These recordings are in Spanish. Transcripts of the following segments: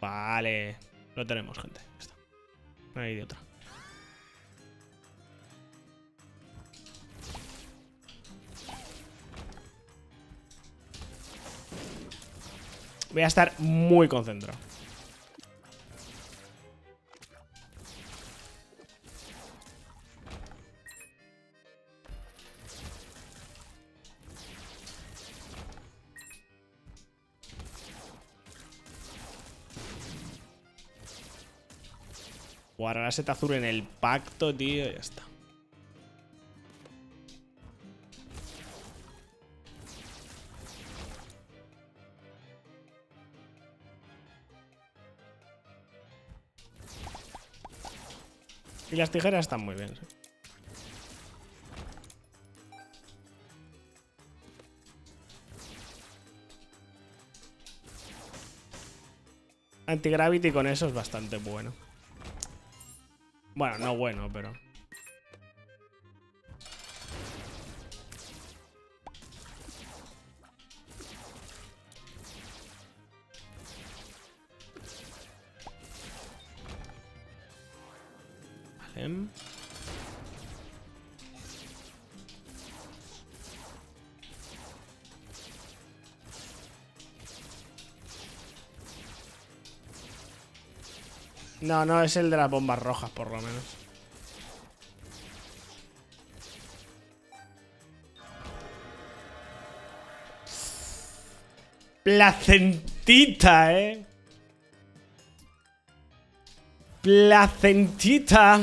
Vale. Lo tenemos, gente. No hay de otra. Voy a estar muy concentrado. La seta azul en el pacto, tío, ya está. Y las tijeras están muy bien, sí. Antigravity con eso es bastante bueno. Bueno, no bueno, pero... Vale. No, no es el de las bombas rojas, por lo menos. Placentita, eh. Placentita.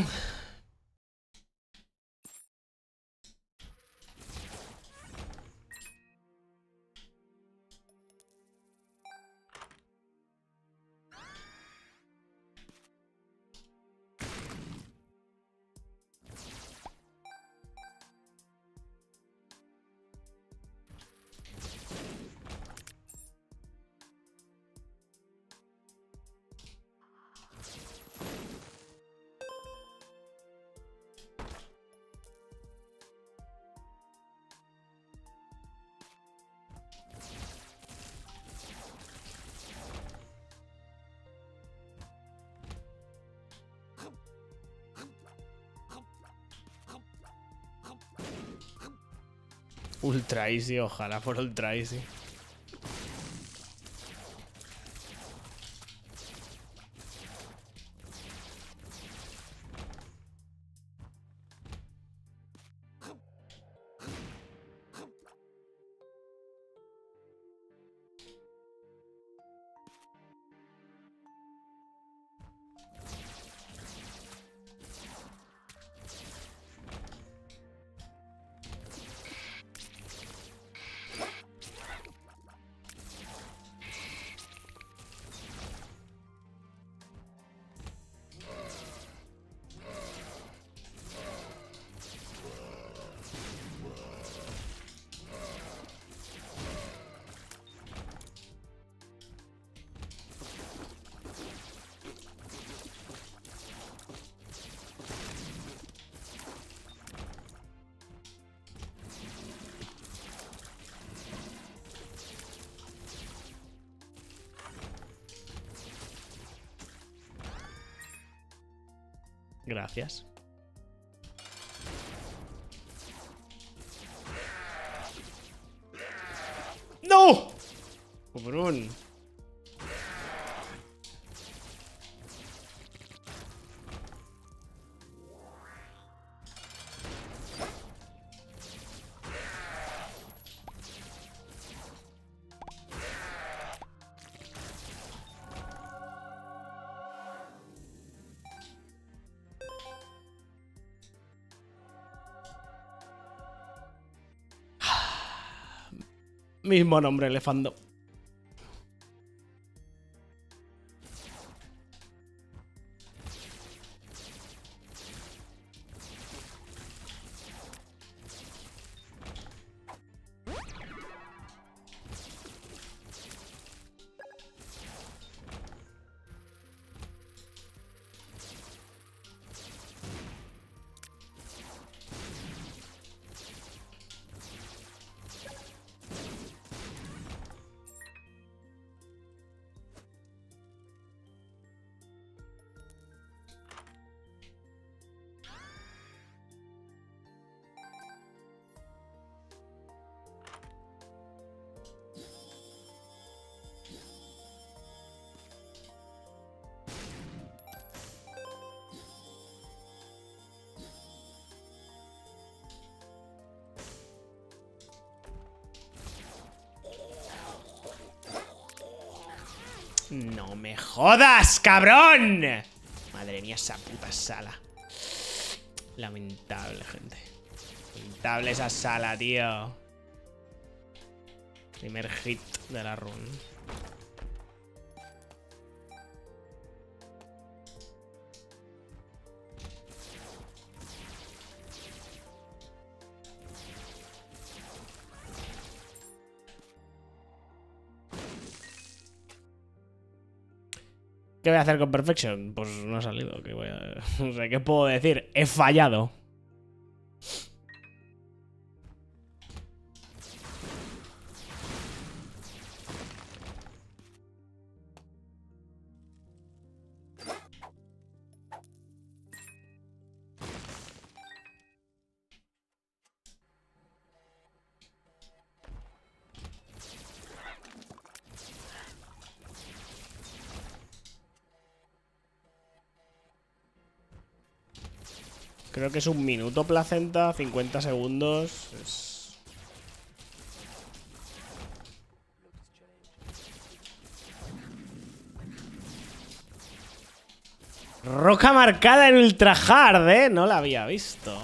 Ultra easy, ojalá por ultra easy. Gracias. ¡No! Cabrón. Mismo nombre, Elefando. No me jodas, cabrón. Madre mía, esa puta sala. Lamentable, gente. Lamentable esa sala, tío. Primer hit de la run. ¿Qué voy a hacer con Perfection? Pues no ha salido. ¿Qué voy a... No sé, ¿qué puedo decir? He fallado. Creo que es un minuto placenta, 50 segundos. Es... Roca marcada en ultra hard, ¿eh? No la había visto.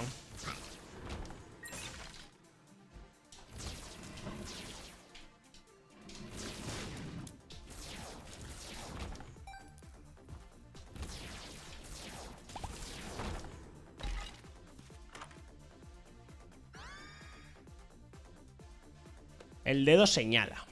El dedo señala.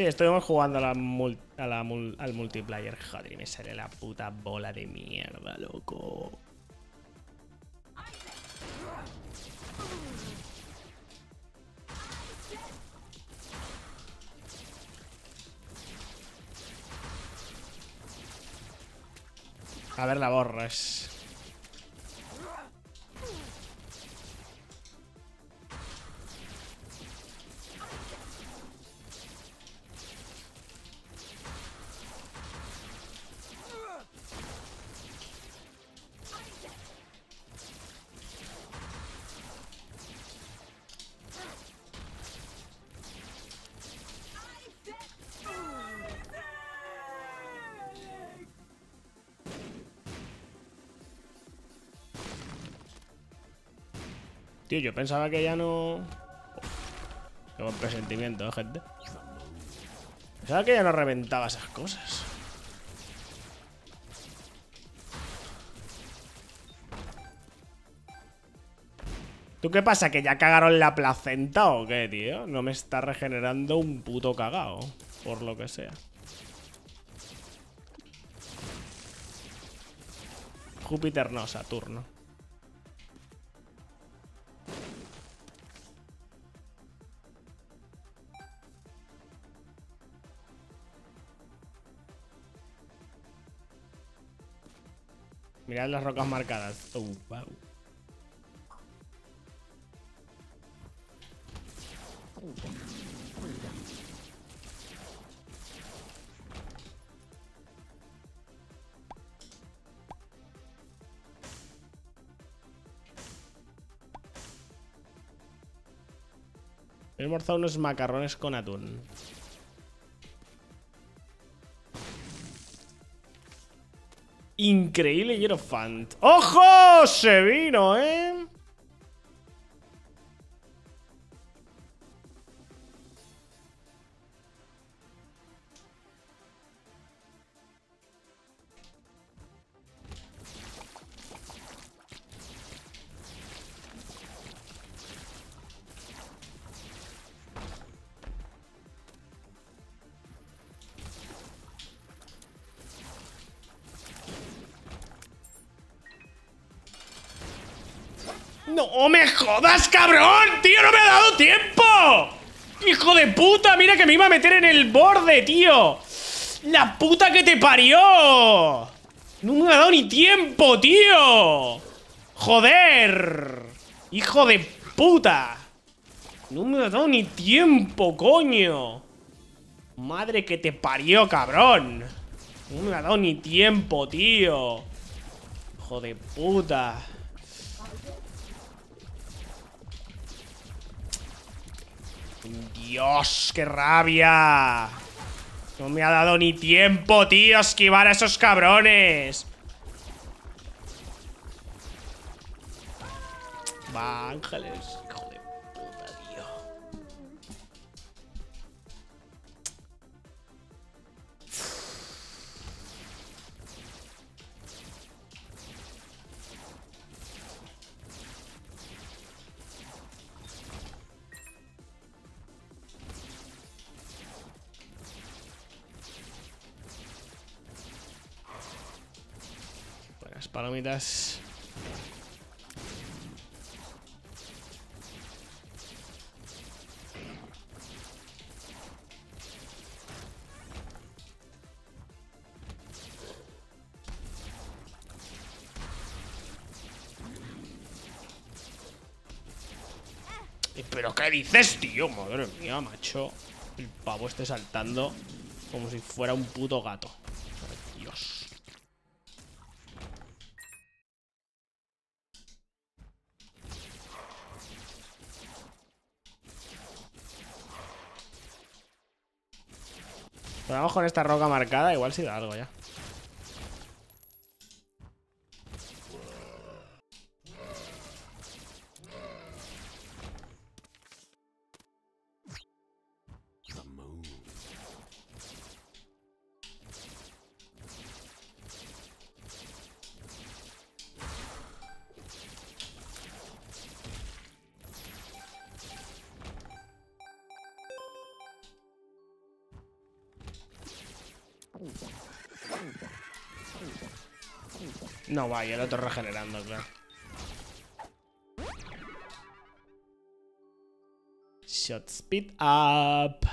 Sí, estuvimos jugando a la, al multiplayer. Joder, me sale la puta bola de mierda, loco. A ver, la borras. Tío, yo pensaba que ya no... Qué buen presentimiento, ¿eh, gente? Pensaba que ya no reventaba esas cosas. ¿Tú qué pasa? ¿Que ya cagaron la placenta o qué, tío? No me está regenerando un puto cagao. Por lo que sea. Júpiter no, Saturno. Mirad las rocas marcadas. Oh, wow. He almorzado unos macarrones con atún. Increíble Hierofant. ¡Ojo! Se vino, ¿eh? ¡No me jodas, cabrón! ¡Tío, no me ha dado tiempo! ¡Hijo de puta! Mira que me iba a meter en el borde, tío. ¡La puta que te parió! No me ha dado ni tiempo, tío. ¡Joder! ¡Hijo de puta! No me ha dado ni tiempo, coño. Madre que te parió, cabrón. No me ha dado ni tiempo, tío. Hijo de puta. Dios, qué rabia. No me ha dado ni tiempo, tío, esquivar a esos cabrones. Va, ángeles. Palomitas. Eh, ¿Pero qué dices, tío? Madre mía, macho. El pavo esté saltando como si fuera un puto gato. Ay, Dios. Pero vamos con esta roca marcada, igual si da algo ya. No va, y el otro regenerando, claro. Shot speed up.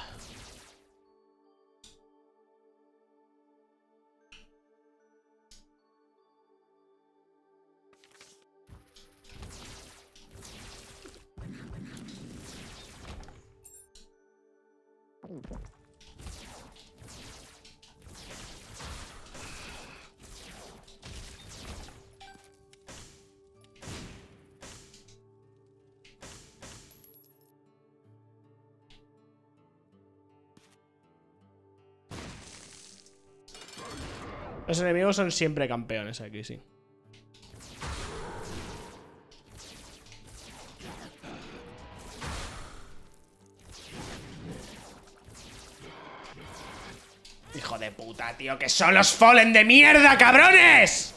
Los enemigos son siempre campeones aquí, sí. Hijo de puta, tío, que son los Fallen de mierda, cabrones.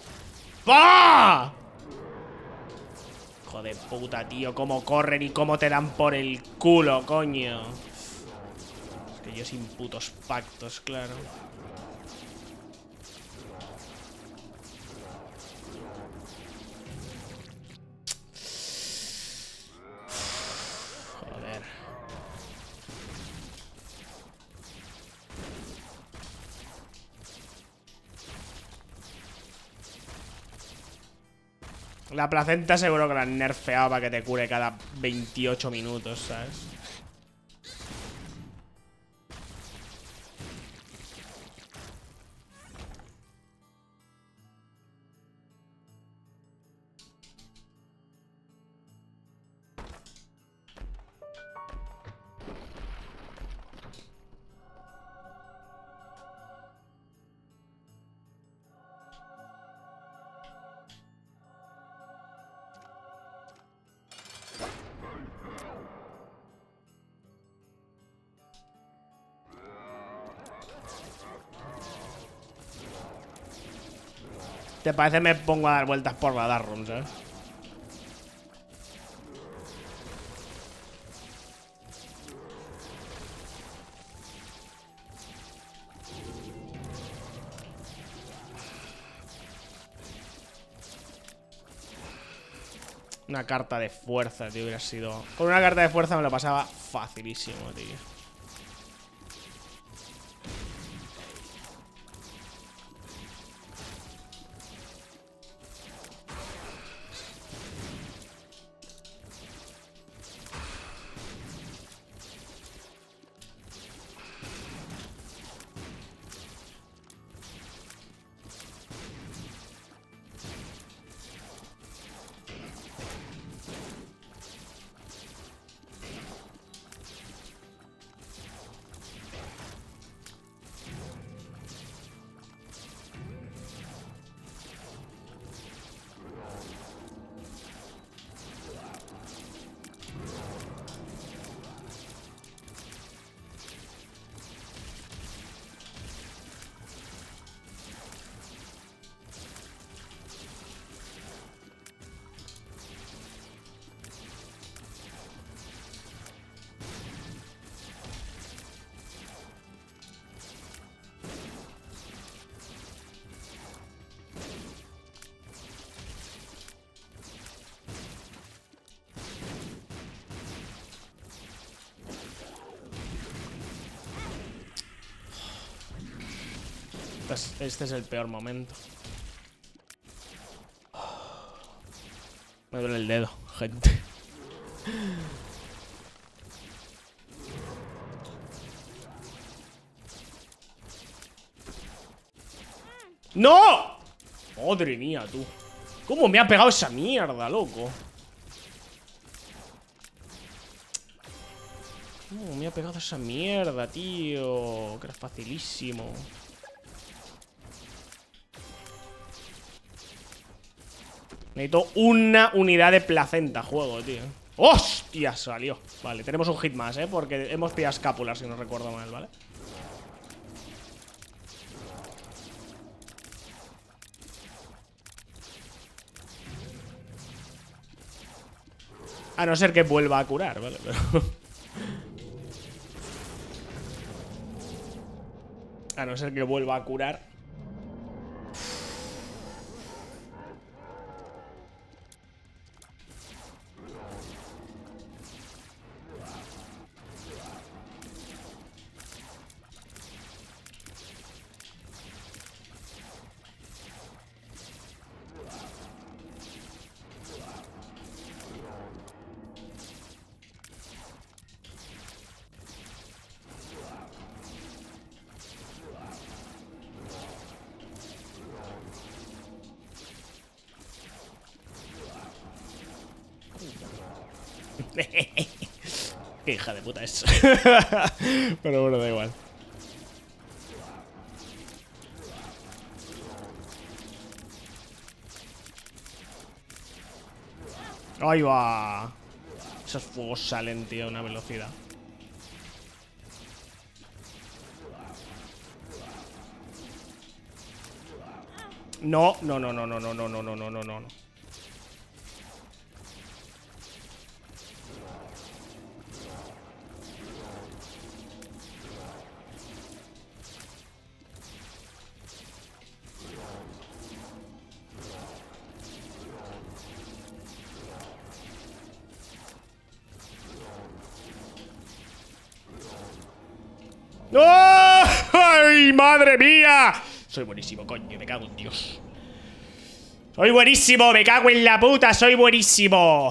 ¡Bah! Hijo de puta, tío, cómo corren y cómo te dan por el culo, coño. Es que yo sin putos pactos, claro. La placenta seguro que la han nerfeado para que te cure cada 28 minutos, ¿sabes? ¿Te parece me pongo a dar vueltas por la Dark Room, ¿sabes? Una carta de fuerza, tío, hubiera sido... Con una carta de fuerza me lo pasaba facilísimo, tío. Este es, este es el peor momento. Me duele el dedo, gente. ¡No! Madre mía, tú. ¿Cómo me ha pegado esa mierda, loco? ¿Cómo me ha pegado esa mierda, tío? Que era facilísimo. Necesito una unidad de placenta juego, tío. ¡Hostia! Salió. Vale, tenemos un hit más, ¿eh? Porque hemos pillado escápulas, si no recuerdo mal, ¿vale? A no ser que vuelva a curar, ¿vale? A no ser que vuelva a curar Qué hija de puta es. Pero bueno, da igual. Ahí va. Esos fuegos salen, tío, a una velocidad. No, no, no, no, no, no, no, no, no, no, no, no. Soy buenísimo, coño, me cago en Dios. Soy buenísimo, me cago en la puta, soy buenísimo.